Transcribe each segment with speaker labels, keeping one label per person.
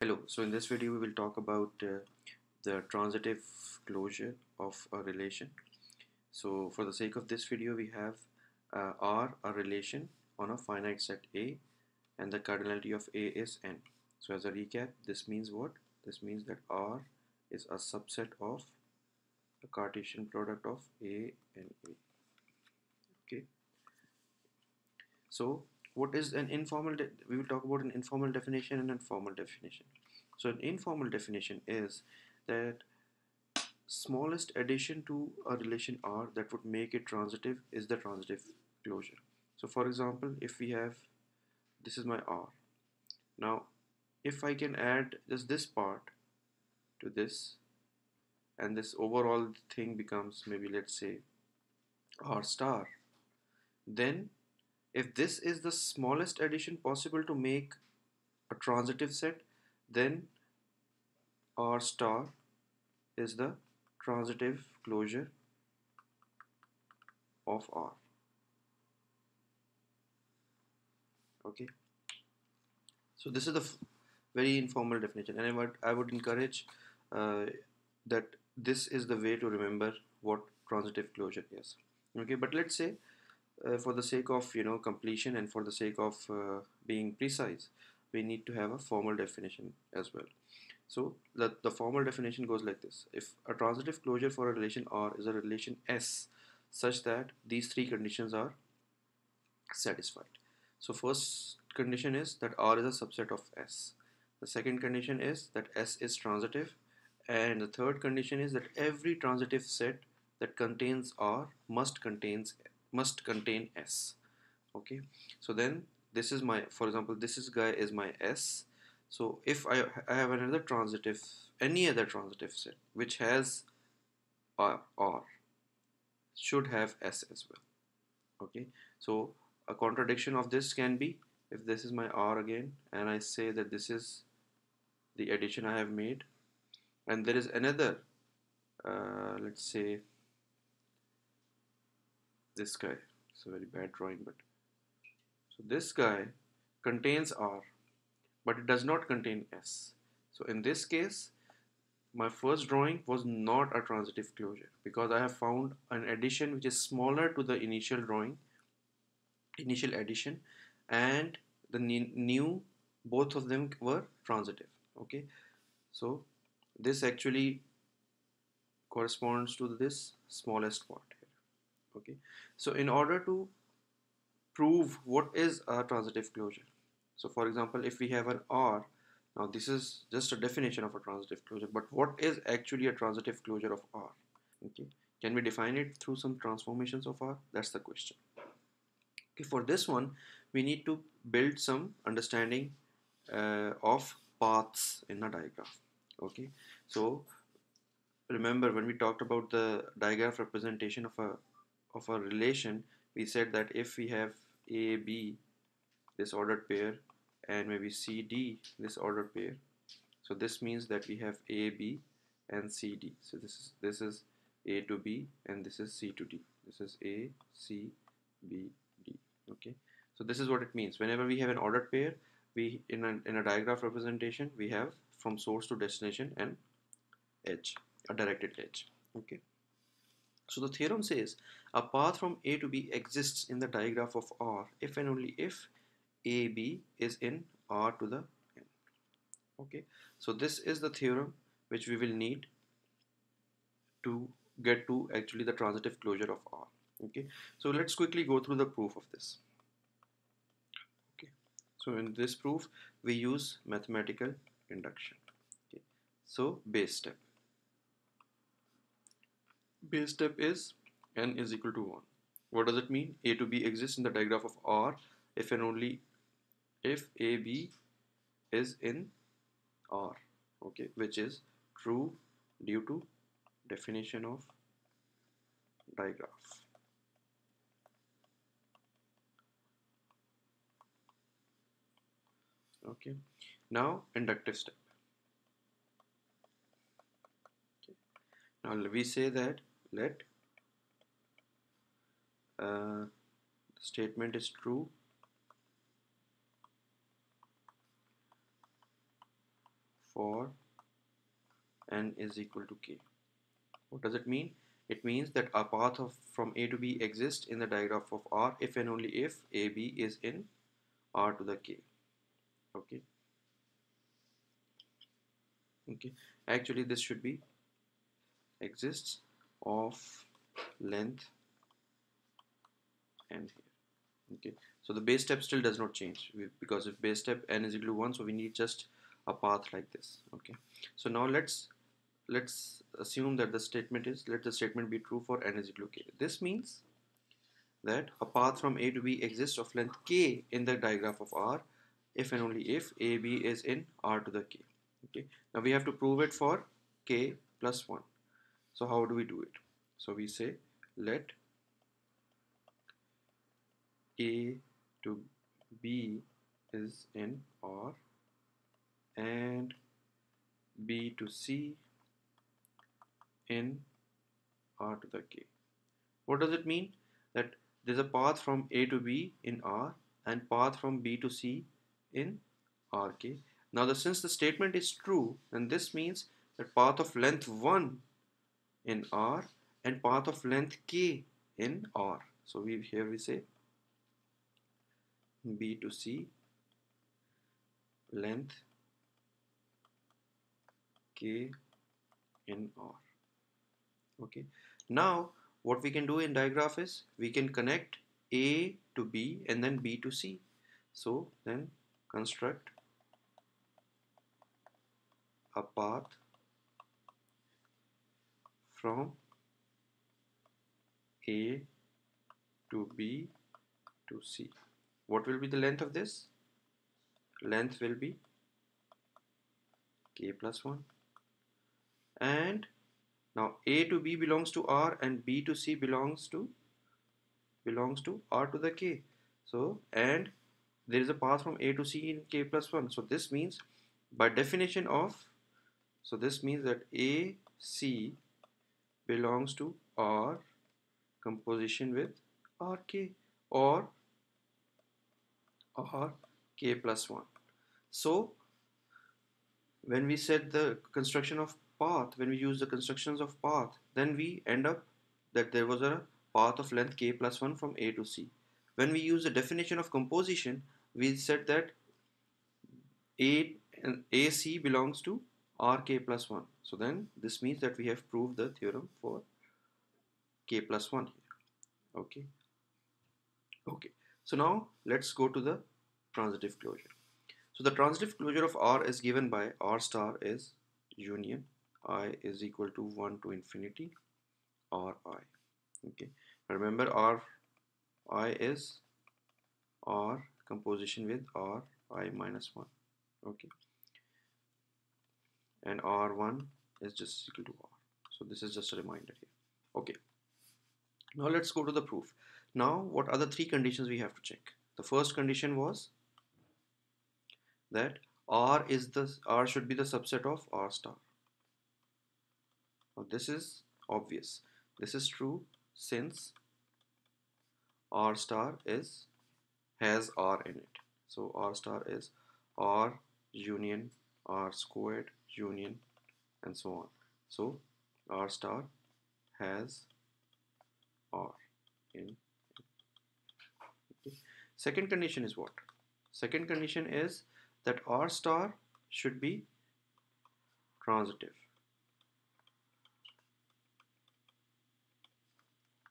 Speaker 1: Hello, so in this video we will talk about uh, the transitive closure of a relation. So for the sake of this video we have uh, R a relation on a finite set A and the cardinality of A is n. So as a recap this means what? This means that R is a subset of the Cartesian product of A and A. Okay. So what is an informal we will talk about an informal definition and a formal definition. So an informal definition is that smallest addition to a relation R that would make it transitive is the transitive closure. So for example if we have this is my R. Now if I can add just this part to this and this overall thing becomes maybe let's say R star then if this is the smallest addition possible to make a transitive set, then R star is the transitive closure of R. Okay. So this is the very informal definition and I would, I would encourage uh, that this is the way to remember what transitive closure is. Okay, but let's say for the sake of you know completion and for the sake of uh, being precise we need to have a formal definition as well. So the, the formal definition goes like this. If a transitive closure for a relation R is a relation S such that these three conditions are satisfied. So first condition is that R is a subset of S. The second condition is that S is transitive. And the third condition is that every transitive set that contains R must contains must contain s. Okay? So then this is my for example this is guy is my s. So if I, I have another transitive any other transitive set which has r, r should have s as well. Okay? So a contradiction of this can be if this is my r again and I say that this is the addition I have made and there is another uh, let's say this guy. It's a very bad drawing but so this guy contains R but it does not contain S. So in this case my first drawing was not a transitive closure because I have found an addition which is smaller to the initial drawing initial addition and the new both of them were transitive okay? So this actually corresponds to this smallest part okay. So in order to prove what is a transitive closure so for example if we have an R now this is just a definition of a transitive closure but what is actually a transitive closure of R? Okay. Can we define it through some transformations of R? That's the question. Okay for this one we need to build some understanding uh, of paths in a digraph okay. So remember when we talked about the digraph representation of a of a relation we said that if we have a b this ordered pair and maybe c d this ordered pair. So this means that we have a b and c d. So this is this is a to b and this is c to d. This is a c b d. Okay? So this is what it means. Whenever we have an ordered pair we in a, in a digraph representation we have from source to destination and edge a directed edge. Okay so the theorem says a path from A to B exists in the digraph of R if and only if AB is in R to the n. Okay, so this is the theorem which we will need to get to actually the transitive closure of R. Okay, so let's quickly go through the proof of this. Okay, so in this proof we use mathematical induction. Okay, so base step base step is n is equal to 1. What does it mean? A to B exists in the digraph of R if and only if AB is in R, okay, which is true due to definition of digraph. Okay, now inductive step. Okay. Now we say that let uh, the statement is true for n is equal to k. What does it mean? It means that a path of from A to B exists in the diagram of R if and only if AB is in R to the k. Okay. Okay. Actually, this should be exists of length n here. Okay. So the base step still does not change because if base step n is equal to 1, so we need just a path like this. Okay. So now let's let's assume that the statement is let the statement be true for n is equal to k. This means that a path from A to B exists of length k in the digraph of R if and only if AB is in R to the k. Okay. Now we have to prove it for k plus 1. So how do we do it? So we say let A to B is in R and B to C in R to the K. What does it mean? That there's a path from A to B in R and path from B to C in RK. Now the, since the statement is true, then this means that path of length 1 in R and path of length K in R. So we here we say B to C length K in R. Okay. Now what we can do in digraph is we can connect A to B and then B to C. So then construct a path from A to B to C what will be the length of this length will be k plus 1 and now A to B belongs to R and B to C belongs to belongs to R to the K. So and there is a path from A to C in K plus 1. So this means by definition of so this means that A C belongs to R composition with RK or R K plus 1. So when we set the construction of path, when we use the constructions of path, then we end up that there was a path of length k plus 1 from A to C. When we use the definition of composition, we said that A and AC belongs to RK plus 1. So then this means that we have proved the theorem for K plus 1 here. Okay. Okay. So now let's go to the transitive closure. So the transitive closure of R is given by R star is union i is equal to 1 to infinity r i okay remember r i is r composition with r i minus 1 okay and r1 is just equal to r. So this is just a reminder here. Okay. Now let's go to the proof. Now what are the three conditions we have to check? The first condition was that r is the r should be the subset of r star. Now this is obvious. This is true since R star is has R in it. So R star is R union R squared union and so on. So R star has R in okay. Second condition is what? Second condition is that R star should be transitive.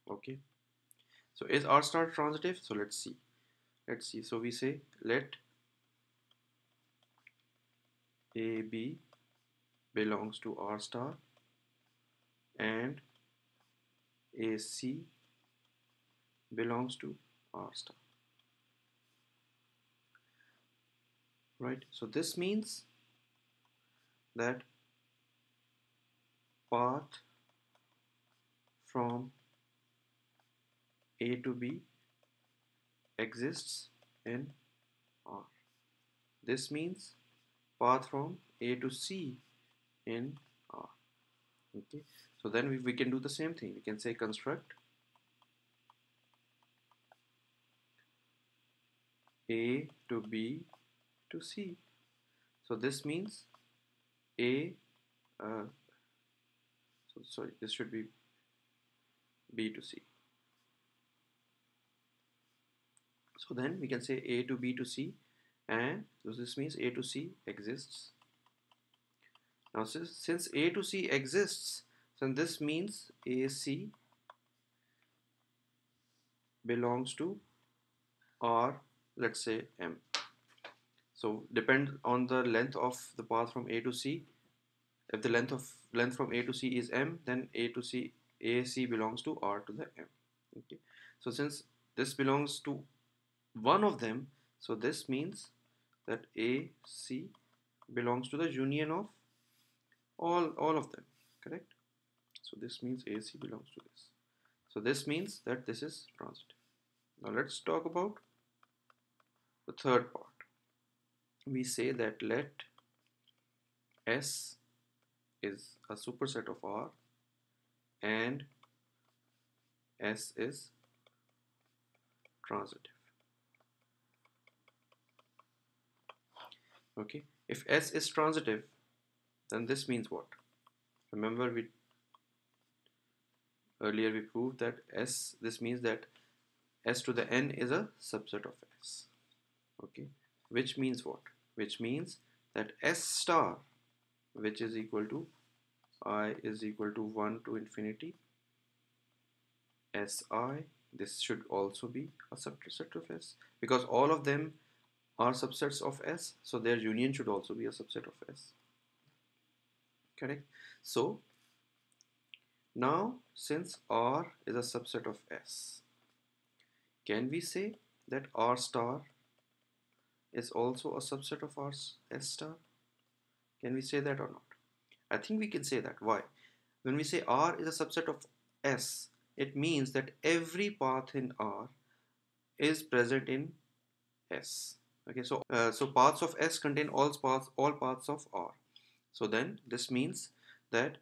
Speaker 1: okay so is r star transitive so let's see let's see so we say let ab belongs to r star and ac belongs to r star right so this means that path from a to B exists in R. This means path from A to C in R. Okay, so then we, we can do the same thing. We can say construct A to B to C. So this means A uh, so sorry this should be B to C so then we can say A to B to C and so this means A to C exists now since, A to C exists then this means AC belongs to R let's say M. So depend on the length of the path from A to C. If the length of length from A to C is M then A to C AC belongs to R to the M. Okay. So since this belongs to one of them so this means that AC belongs to the union of all all of them correct? So this means AC belongs to this. So this means that this is transitive now let's talk about the third part. We say that let S is a superset of R and S is transitive. Okay? If S is transitive then this means what? Remember we earlier we proved that S this means that S to the N is a subset of S. Okay? Which means what? Which means that S star which is equal to i is equal to 1 to infinity si this should also be a subset of s. Because all of them are subsets of s so their union should also be a subset of s correct so now since r is a subset of s can we say that r star is also a subset of r s star can we say that or not I think we can say that. Why? When we say R is a subset of S, it means that every path in R is present in S. Okay, so uh, so paths of S contain all paths all paths of R. So then this means that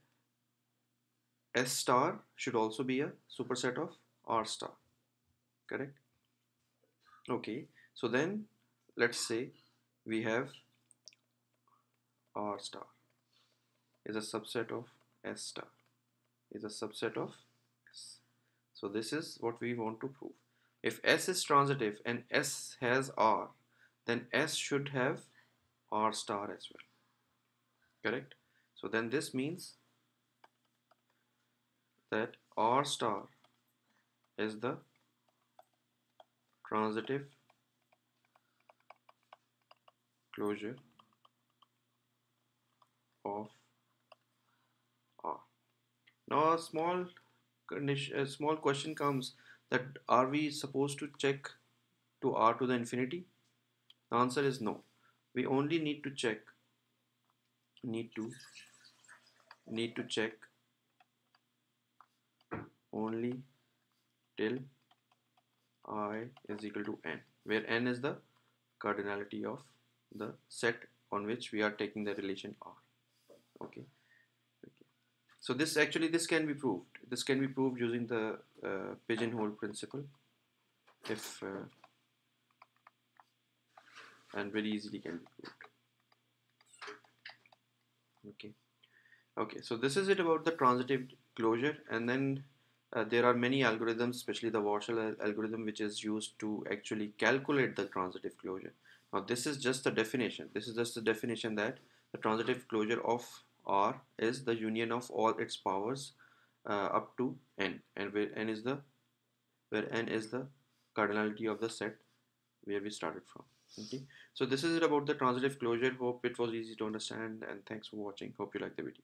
Speaker 1: S star should also be a superset of R star. Correct? Okay, so then let's say we have R star is a subset of S star is a subset of S. So this is what we want to prove. If S is transitive and S has R, then S should have R star as well. Correct? So then this means that R star is the transitive closure of R. now a small condition, a small question comes that are we supposed to check to r to the infinity? The answer is no. We only need to check need to need to check only till i is equal to n where n is the cardinality of the set on which we are taking the relation r okay so this actually this can be proved. This can be proved using the uh, pigeonhole principle, if uh, and very easily can be proved. Okay, okay. So this is it about the transitive closure, and then uh, there are many algorithms, especially the Warshall algorithm, which is used to actually calculate the transitive closure. Now this is just the definition. This is just the definition that the transitive closure of R is the union of all its powers uh, up to n and where n is the where n is the cardinality of the set where we started from okay. So this is it about the transitive closure. Hope it was easy to understand and thanks for watching. Hope you like the video